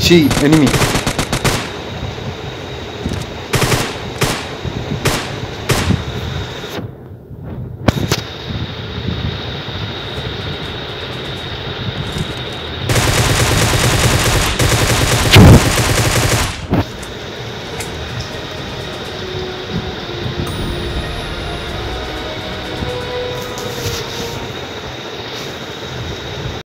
Şey enemy.